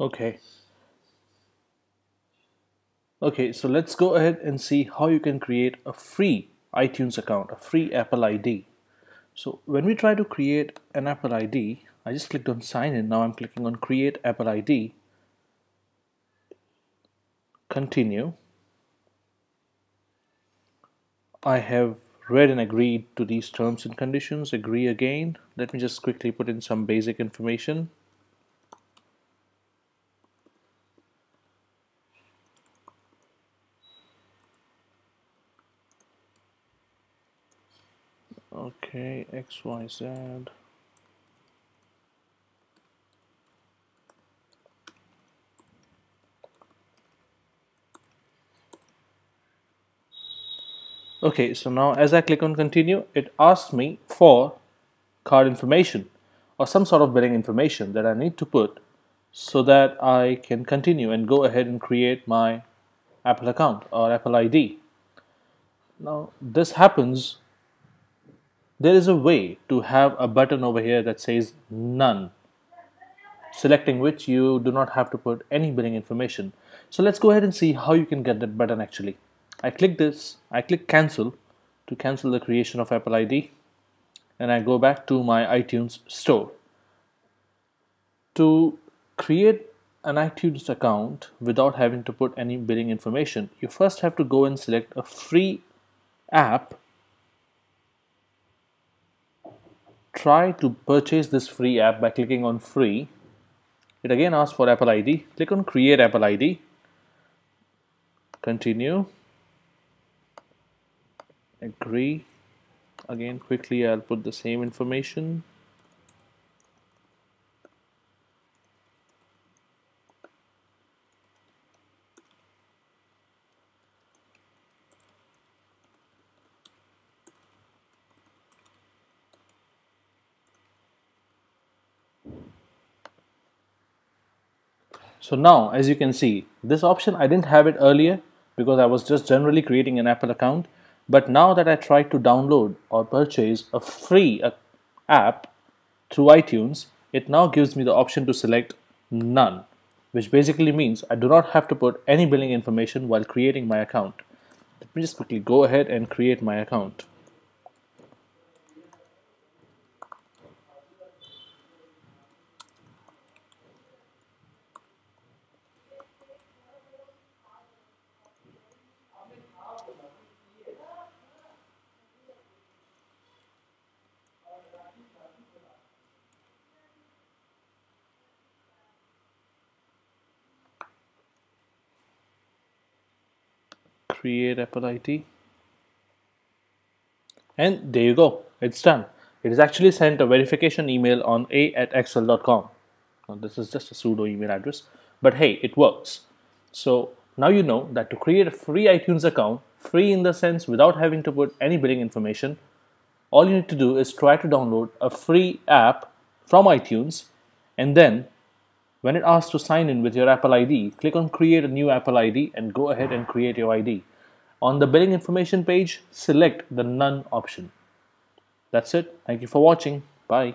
Okay. Okay, so let's go ahead and see how you can create a free iTunes account, a free Apple ID. So when we try to create an Apple ID, I just clicked on sign in. Now I'm clicking on create Apple ID. Continue. I have read and agreed to these terms and conditions. Agree again. Let me just quickly put in some basic information. Okay xyz okay so now as I click on continue it asks me for card information or some sort of billing information that I need to put so that I can continue and go ahead and create my Apple account or Apple ID now this happens there is a way to have a button over here that says none selecting which you do not have to put any billing information. So let's go ahead and see how you can get that button actually. I click this I click cancel to cancel the creation of Apple ID and I go back to my iTunes store. To create an iTunes account without having to put any billing information you first have to go and select a free app try to purchase this free app by clicking on free. It again asks for Apple ID click on create Apple ID continue. Agree. Again quickly I'll put the same information So now as you can see this option I didn't have it earlier because I was just generally creating an Apple account but now that I try to download or purchase a free app through iTunes it now gives me the option to select none which basically means I do not have to put any billing information while creating my account. Let me just quickly go ahead and create my account. Create Apple ID and there you go. It's done. It is actually sent a verification email on a at excel.com now this is just a pseudo email address but hey it works. So now you know that to create a free iTunes account free in the sense without having to put any billing information all you need to do is try to download a free app from iTunes and then when it asks to sign in with your Apple ID, click on create a new Apple ID and go ahead and create your ID. On the billing information page, select the none option. That's it. Thank you for watching. Bye.